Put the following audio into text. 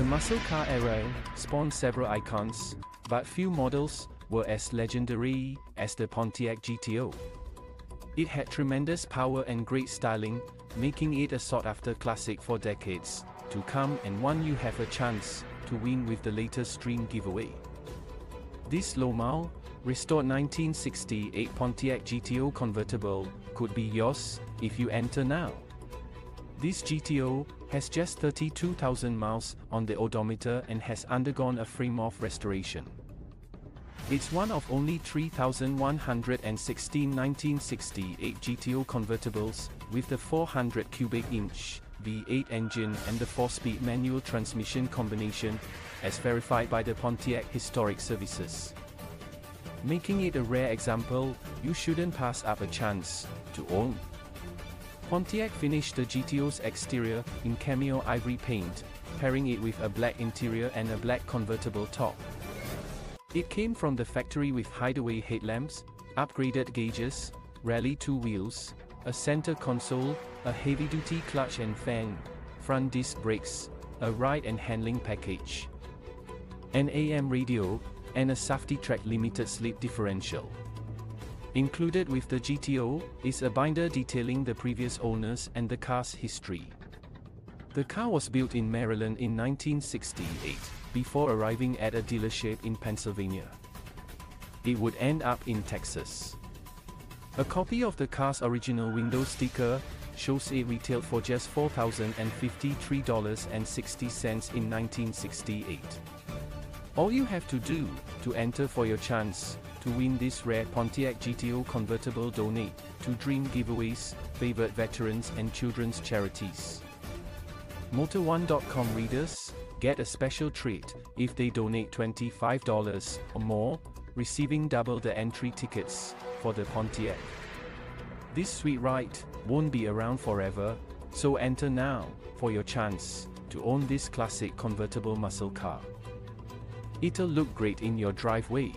The muscle car era spawned several icons, but few models were as legendary as the Pontiac GTO. It had tremendous power and great styling, making it a sought-after classic for decades to come and one you have a chance to win with the latest dream giveaway. This low-mile, restored 1968 Pontiac GTO convertible could be yours if you enter now. This GTO has just 32,000 miles on the odometer and has undergone a frame-off restoration. It's one of only 3,116 1968 GTO convertibles, with the 400 cubic inch V8 engine and the 4-speed manual transmission combination, as verified by the Pontiac Historic Services. Making it a rare example, you shouldn't pass up a chance to own. Pontiac finished the GTO's exterior in cameo ivory paint, pairing it with a black interior and a black convertible top. It came from the factory with hideaway headlamps, upgraded gauges, rally two wheels, a center console, a heavy-duty clutch and fan, front disc brakes, a ride and handling package, an AM radio, and a Safe-T-Track limited slip differential. Included with the GTO is a binder detailing the previous owners and the car's history. The car was built in Maryland in 1968 before arriving at a dealership in Pennsylvania. It would end up in Texas. A copy of the car's original window sticker shows it retailed for just $4,053.60 in 1968. All you have to do to enter for your chance to win this rare Pontiac GTO convertible donate to Dream Giveaways, favorite veterans and children's charities. Motor1.com readers get a special treat if they donate $25 or more, receiving double the entry tickets for the Pontiac. This sweet ride won't be around forever, so enter now for your chance to own this classic convertible muscle car. It'll look great in your driveway.